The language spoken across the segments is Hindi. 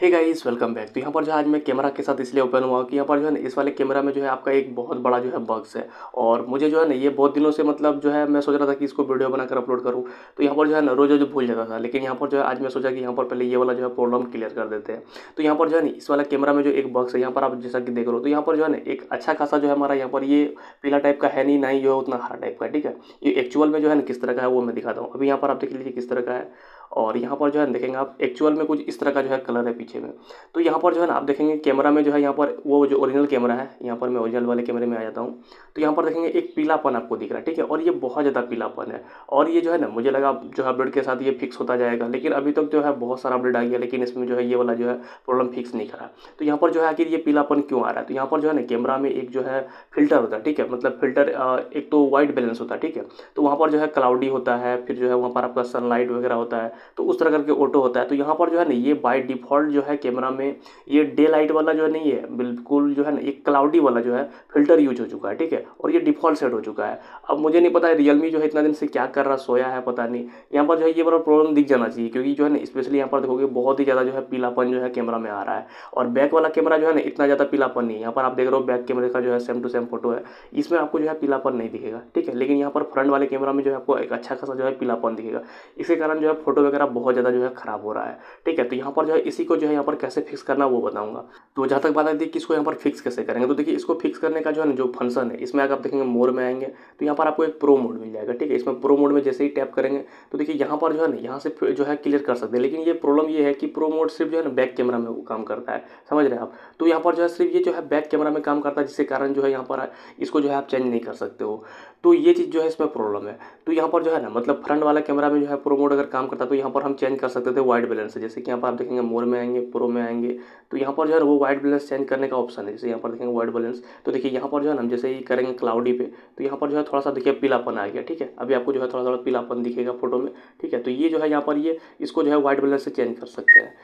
हे गाइस वेलकम बैक तो यहाँ पर जो है आज मैं कैमरा के साथ इसलिए ओपन हुआ कि यहाँ पर जो है ना इस वाले कैमरा में जो है आपका एक बहुत बड़ा जो है बग्स है और मुझे जो है ना ये बहुत दिनों से मतलब जो है मैं सोच रहा था कि इसको वीडियो बनाकर अपलोड करूँ तो यहाँ पर जो है ना रोज भूल जाता था लेकिन यहाँ पर जो है आज मैं सोचा कि यहाँ पर पहले ये वाला जो है प्रॉब्लम क्लियर कर देते हैं तो यहाँ पर जो है ना इस वाला कैमरा में जो एक बग्स है यहाँ पर आप जैसा कि देख रहे हो तो यहाँ पर जो है ना एक अच्छा खासा जो है हमारा यहाँ पर ये पीला टाइप का है नहीं ना ही जो है उतना हरा टाइप का ठीक है ये एक्चुअल में जो है ना किस तरह का है वो मैं दिखाता हूँ अभी यहाँ पर आप देख लीजिए किस तरह का है और यहाँ पर जो है देखेंगे आप एक्चुअल में कुछ इस तरह का जो है कलर है पीछे में तो यहाँ पर जो है ना आप देखेंगे कैमरा में जो है यहाँ पर वो जो ओरिजिनल कैमरा है यहाँ पर मैं ओरिजिनल वाले कैमरे में आ जाता हूँ तो यहाँ पर देखेंगे एक पीलापन आपको दिख रहा है ठीक है और ये बहुत ज़्यादा पीलापन है और ये जो है ना मुझे लगा जो है अपडेट के साथ ये फिक्स होता जाएगा लेकिन अभी तक जो है बहुत सारा अपडेट आ गया लेकिन इसमें जो है ये वाला जो है प्रॉब्लम फिक्स नहीं करा तो यहाँ पर जो है आखिर ये पीलापन क्यों आ रहा है तो यहाँ पर जो है ना कैमरा में एक जो है फ़िल्टर होता है ठीक है मतलब फ़िल्टर एक तो वाइट बैलेंस होता है ठीक है तो वहाँ पर जो है क्लाउडी होता है फिर जो है वहाँ पर आपका सनलाइट वगैरह होता है तो उस तरह करके ऑटो होता है तो यहाँ पर जो है ना ये बाई डिफ़ॉल्ट जो है कैमरा में ये डे लाइट वाला जो है नहीं है बिल्कुल जो है ना एक क्लाउडी वाला जो है फ़िल्टर यूज़ हो चुका है ठीक है और ये डिफ़ॉल्ट सेट हो चुका है अब मुझे नहीं पता है रियलमी जो है इतना दिन से क्या कर रहा सोया है पता नहीं यहाँ पर जो है ये बड़ा प्रॉब्लम दिख जाना चाहिए क्योंकि जो है ना स्पेशली यहाँ पर देखोगे बहुत ही ज़्यादा जो है पीलापन जो है कैमरा में आ रहा है और बैक वाला कैमरा जो है ना इतना ज़्यादा पीलापन नहीं है यहाँ पर आप देख रहे हो बैक कैमरे का जो है सेम टू सेम फ़ोटो है इसमें आपको जो है पीलापन नहीं दिखेगा ठीक है लेकिन यहाँ पर फ्रंट वाले कैमरा में जो है आपको एक अच्छा खासा जो है पीलापन दिखेगा इसके कारण जो है फ़ोटो वगैरह बहुत ज़्यादा जो है खराब हो रहा है ठीक है तो यहाँ पर जो है इसी को जो है यहाँ पर कैसे फिक्स करना वो बताऊँगा तो जहाँ तक बात आती है कि इसको यहाँ पर फिक्स कैसे करेंगे तो देखिए इसको फिक्स करने का जो है ना जो फ़ंक्शन है इसमें अगर आप देखेंगे मोर में आएँगे तो यहाँ पर आपको एक प्रो मोड मिल जाएगा ठीक है इसमें प्रो मोड में जैसे ही टैप करेंगे तो देखिए यहाँ पर जो है ना यहाँ से जो है क्लियर कर सकते हैं लेकिन ये प्रॉब्लम ये है कि प्रो मोड सिर्फ़ जो है ना बैक कैमरा में काम करता है समझ रहे हैं आप तो यहाँ पर जो है सिर्फ़ ये जो है बैक कैमरा में काम करता है जिसके कारण जो है यहाँ पर इसको जो है आप चेंज नहीं कर सकते हो तो ये चीज़ जो है इसमें प्रॉब्लम है तो यहाँ पर जो है ना मतलब फ्रंट वाला कैमरा में जो है प्रो मोड अगर काम करता है तो यहाँ पर हम चेंज कर सकते थे वाइट बैलेंस जैसे कि यहाँ पर आप देखेंगे मोर में आएँगे प्रो में आएँगे। तो यहाँ पर जो है वो वाइट बैलेंस चेंज करने का ऑप्शन है। जैसे यहाँ पर देखेंगे वाइट बैलेंस तो देखिए यहाँ पर जो है ना जैसे ही करेंगे क्लाउडी पे तो यहाँ पर जो है थोड़ा सा देखिए पीलापन आ गया, ठीक है? अभी आपको जो है थोड़ा थोड़ा पीलापन दिखेगा फ़ोटो में, ठीक है? तो ये जो है यहाँ पर ये, इसको जो है वाइट बैलेंस से चेंज कर सकते हैं।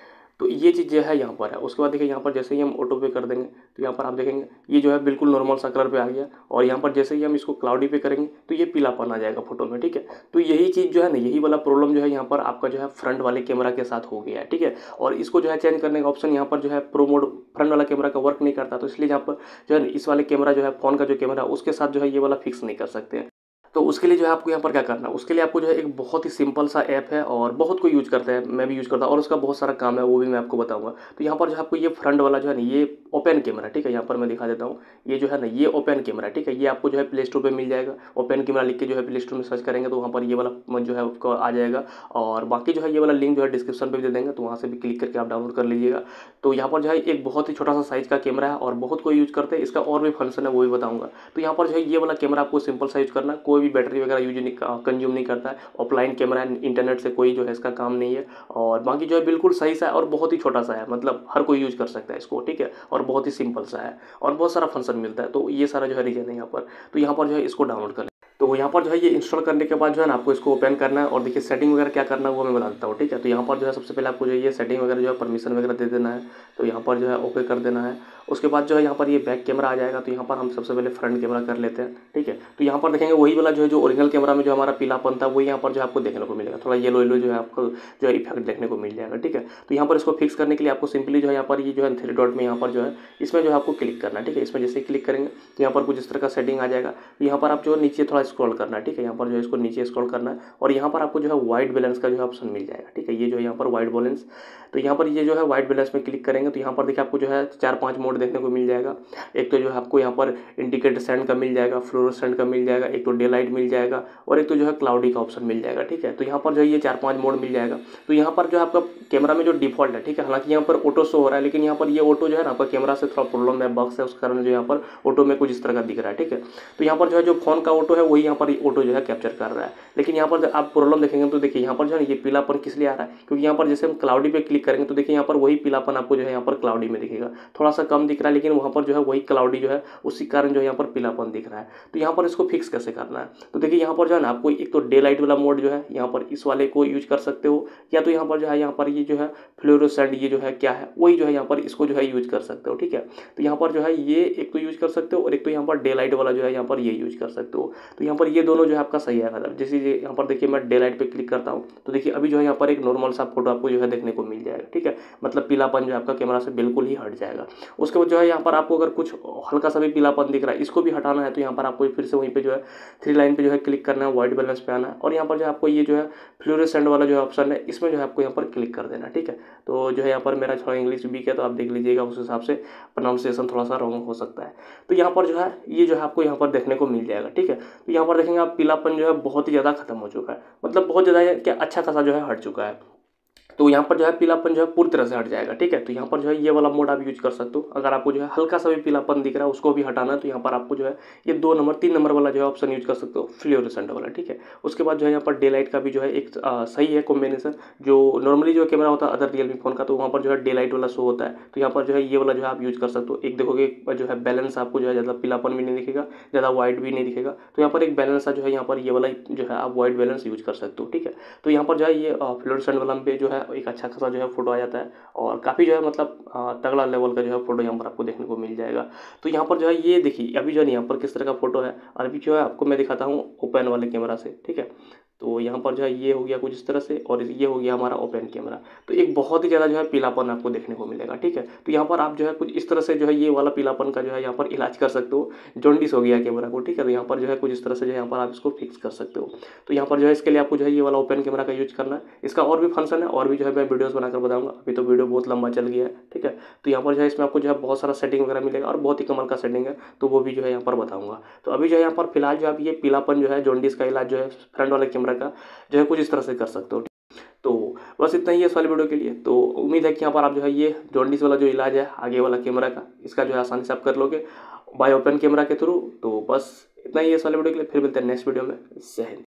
तो ये चीज़ जो है यहाँ पर है। उसके बाद देखिए यहाँ पर जैसे ही हम ऑटो पे कर देंगे तो यहाँ पर आप देखेंगे, ये जो है बिल्कुल नॉर्मल सा कलर पे आ गया और यहाँ पर जैसे ही हम इसको क्लाउडी पे करेंगे तो ये पीलापन आ जाएगा फ़ोटो में, ठीक है? तो यही चीज़ जो है ना, यही वाला प्रॉब्लम जो है यहाँ पर आपका जो है फ्रंट वाले कैमरा के साथ हो गया है, ठीक है? और इसको जो है चेंज करने का ऑप्शन यहाँ पर जो है प्रोमोड फ्रंट वाला कैमरा का वर्क नहीं करता तो इसलिए यहाँ पर जो है इस वाले कैमरा जो है फ़ोन का जो कैमरा उसके साथ जो है ये वाला फिक्स नहीं कर सकते हैं। तो उसके लिए जो है आपको यहाँ पर क्या करना है? उसके लिए आपको जो है एक बहुत ही सिंपल सा ऐप है और बहुत कोई यूज़ करता है, मैं भी यूज़ करता हूँ और उसका बहुत सारा काम है, वो भी मैं आपको बताऊँगा। तो यहाँ पर जो आपको ये फ्रंट वाला जो है ना, ये ओपन कैमरा ठीक है यहाँ पर मैं दिखा देता हूँ ये जो है ना ये ओपन कैमरा ठीक है ये आपको जो है प्ले स्टोर पर मिल जाएगा ओपन कैमरा लिख के जो है प्ले स्टोर में सर्च करेंगे तो वहाँ पर ये वाला जो है आपको आ जाएगा और बाकी जो है ये वाला लिंक जो है डिस्क्रिप्शन पर भी दे देंगे तो वहाँ से भी क्लिक करके आप डाउनलोड कर लीजिएगा तो यहाँ पर जो है एक बहुत ही छोटा सा साइज़ का कैमरा है और बहुत कोई यूज़ करते हैं इसका और भी फ़ंक्शन है वो भी बताऊँगा तो यहाँ पर जो है ये वाला कैमरा आपको सिंपल सा यूज़ करना कोई भी बैटरी वगैरह यूज़ नहीं कंज्यूम नहीं करता है ऑफलाइन कैमरा इंटरनेट से कोई जो है इसका काम नहीं है और बाकी जो है बिल्कुल सही सा है और बहुत ही छोटा सा है मतलब हर कोई यूज़ कर सकता है इसको ठीक है और बहुत ही सिंपल सा है और बहुत सारा फ़ंक्शन मिलता है तो ये सारा जो है रीजन है यहाँ पर। तो यहाँ पर जो है इसको डाउनलोड कर तो यहाँ पर जो है ये इंस्टॉल करने के बाद जो है ना आपको इसको ओपन करना है और देखिए सेटिंग वगैरह क्या करना है वो मैं बता देता हूँ ठीक है तो यहाँ पर जो है सबसे पहले आपको जो है ये सेटिंग वगैरह जो है परमिशन वगैरह दे देना है तो यहाँ पर जो है ओके कर देना है उसके बाद जो है यहाँ पर ये बैक कैमरा आ जाएगा तो यहाँ पर हम सबसे पहले फ्रंट कैमरा कर लेते हैं ठीक है तो यहाँ पर देखेंगे वही वाला जो है जो ओरिजिनल कैमरा में जो हमारा पीलापन था वही यहाँ पर जो आपको देखने को मिलेगा थोड़ा येलो येलो जो है आपको जो है इफ़ेक्ट देखने को मिल जाएगा ठीक है तो यहाँ पर इसको फिक्स करने के लिए आपको सिंपली जो है यहाँ पर ये जो है थ्री डॉट में यहाँ पर जो है इसमें जो है आपको क्लिक करना है ठीक है इसमें जैसे क्लिक करेंगे तो यहाँ पर कुछ इस तरह का सेटिंग आ जाएगा तो यहाँ पर आप जो नीचे थोड़ा स्क्रॉल करना है ठीक है यहाँ पर जो है इसको नीचे स्क्रॉल करना है और यहाँ पर आपको जो है वाइट बैलेंस का जो है ऑप्शन मिल जाएगा ठीक है ये जो है यहाँ पर वाइट बैलेंस तो यहाँ पर ये जो है वाइट बैलेंस में क्लिक करेंगे तो यहाँ पर देखिए आपको जो है चार पाँच मोड देखने को मिल जाएगा एक तो जो है आपको यहाँ पर इंडिकेटर सेंड का मिल जाएगा फ्लोरोसेंट का मिल जाएगा एक तो डे लाइट मिल जाएगा और एक तो जो है क्लाउडी का ऑप्शन मिल जाएगा ठीक है तो यहाँ पर जो है ये चार पाँच मोड मिल जाएगा तो यहाँ पर जो है आपका कैमरा में जो डिफ़ॉल्ट है ठीक है हालाँकि यहाँ पर ऑटो शो हो रहा है लेकिन यहाँ पर ये ऑटो जो है ना आपका कैमरा से थोड़ा प्रॉब्लम है बक्स है उस कारण जो यहाँ पर ऑटो में कुछ इस तरह का दिख रहा है ठीक है तो यहाँ पर जो है जो फ़ोन का ऑटो है वही यहाँ पर ऑटो जो है कैप्चर कर रहा है लेकिन यहाँ पर आप प्रॉब्लम देखेंगे तो देखिए यहाँ पर जो है ये पीलापन किस लिए आ रहा है क्योंकि यहाँ पर जैसे हम क्लाउडी पे क्लिक करेंगे तो देखिए यहाँ पर वही पीलापन आपको जो है यहाँ पर क्लाउडी में दिखेगा थोड़ा सा कम दिख रहा है लेकिन वहाँ पर जो है वही क्लाउडी जो है उसी कारण जो है यहाँ पर पीलापन दिख रहा है तो यहाँ पर इसको फिक्स कैसे करना है तो देखिए यहाँ पर जो है ना आपको एक तो डे लाइट वाला मोड जो है यहाँ पर इस वाले को यूज़ कर सकते हो या तो यहाँ पर जो है यहाँ पर ये जो है फ्लोरोसेंट ये जो है क्या है वही जो है यहाँ पर इसको जो है यूज़ कर सकते हो ठीक है तो यहाँ पर जो है ये एक तो यूज़ कर सकते हो और एक तो यहाँ पर डे लाइट वाला जो है यहाँ पर ये यूज़ कर सकते हो तो तो यहाँ पर ये दोनों जो है आपका सही आएगा जैसे यहाँ पर देखिए मैं डे लाइट पर क्लिक करता हूँ तो देखिए अभी जो है यहाँ पर एक नॉर्मल सा फ़ोटो आपको जो है देखने को मिल जाएगा ठीक है मतलब पीलापन जो आपका कैमरा से बिल्कुल ही हट जाएगा उसके बाद जो है यहाँ पर आपको अगर कुछ हल्का सा भी पीलापन दिख रहा है इसको भी हटाना है तो यहाँ पर आपको फिर से वहीं पर जो है थ्री लाइन पर जो है क्लिक करना है वाइट बैलेंस पे आना है और यहाँ पर जो आपको ये जो है फ्लोरेसेंट वाला जो ऑप्शन है इसमें जो है आपको यहाँ पर क्लिक कर देना ठीक है तो जो है यहाँ पर मेरा थोड़ा इंग्लिश वीक है तो आप देख लीजिएगा उस हिसाब से प्रोनाउंसिएशन थोड़ा सा रॉन्ग हो सकता है तो यहाँ पर जो है ये जो है आपको यहाँ पर देखने को मिल जाएगा ठीक है तो यहाँ पर देखेंगे आप पीलापन जो है बहुत ही ज़्यादा खत्म हो चुका है। मतलब बहुत ज़्यादा क्या अच्छा खासा जो है हट चुका है। तो यहाँ पर जो है पीलापन जो है पूरी तरह से हट जाएगा ठीक है तो यहाँ पर जो है ये वाला मोड आप यूज़ कर सकते हो अगर आपको जो है हल्का सा भी पीलापन दिख रहा है उसको भी हटाना है तो यहाँ पर आपको जो है ये दो नंबर तीन नंबर वाला जो है ऑप्शन यूज़ कर सकते हो फ्लोरेसेंट वाला ठीक है उसके बाद जो है यहाँ पर डे लाइट का भी जो है एक आ, सही है कॉम्बिनेशन जो नॉर्मली जो कैमरा होता है अदर रियलमी फ़ोन का तो वहाँ पर जो है डे लाइट वाला शो होता है तो यहाँ पर जो है ये वाला जो है आप यूज़ कर सकते हो एक देखोगे जो है बैलेंस आपको जो है ज़्यादा पीलापन भी नहीं दिखेगा ज़्यादा वाइट भी नहीं दिखेगा तो यहाँ पर एक बैलेंस जो है यहाँ पर ये वाला जो है आप वाइट बैलेंस यूज़ कर सकते हो ठीक है तो यहाँ पर जो है ये फ्लोरेसेंट वाला पे जो है एक अच्छा खासा जो है फ़ोटो आ जाता है और काफ़ी जो है मतलब तगड़ा लेवल का जो है फ़ोटो यहाँ पर आपको देखने को मिल जाएगा। तो यहाँ पर जो है ये देखिए, अभी जो है यहाँ पर किस तरह का फ़ोटो है और अभी जो है आपको मैं दिखाता हूँ ओपन वाले कैमरा से, ठीक है? तो यहाँ पर जो है ये हो गया कुछ इस तरह से और ये हो गया हमारा ओपन कैमरा तो एक बहुत ही ज़्यादा जो है पीलापन आपको देखने को मिलेगा ठीक है तो यहाँ पर आप जो है कुछ इस तरह से जो है ये वाला पीलापन का जो है यहाँ पर इलाज कर सकते हो जॉन्डिस हो गया कैमरा को ठीक है तो यहाँ पर जो है कुछ इस तरह से जो है यहाँ पर आप इसको फिक्स कर सकते हो तो यहाँ पर जो है इसके लिए आपको जो है ये वाला ओपन कैमरा का यूज़ करना है इसका और भी फ़ंक्शन है और भी जो है मैं वीडियोज़ बनाकर बताऊँगा अभी तो वीडियो बहुत लंबा चल गया है ठीक है तो यहाँ पर जो है इसमें आपको जो है बहुत सारा सेटिंग वगैरह मिलेगा और बहुत ही कमल का सेटिंग है तो वो भी जो है यहाँ पर बताऊँगा तो अभी जो है यहाँ पर फ़िलहाल जो आप ये पीलापन जो है जॉन्डिस का इलाज जो है फ्रंट वाले कैमरा का, जो है कुछ इस तरह से कर सकते हो तो बस इतना ही है इस वाले वीडियो के लिए। तो उम्मीद है कि यहाँ पर आप जो है ये जॉन्डिस वाला जो इलाज है, आगे वाला कैमरा का, इसका जो है आसानी से आप कर लोगे बाय ओपन कैमरा के थ्रू तो बस इतना ही है इस वाले वीडियो के लिए, फिर मिलते हैं नेक्स्ट वीडियो में। जय हिंद।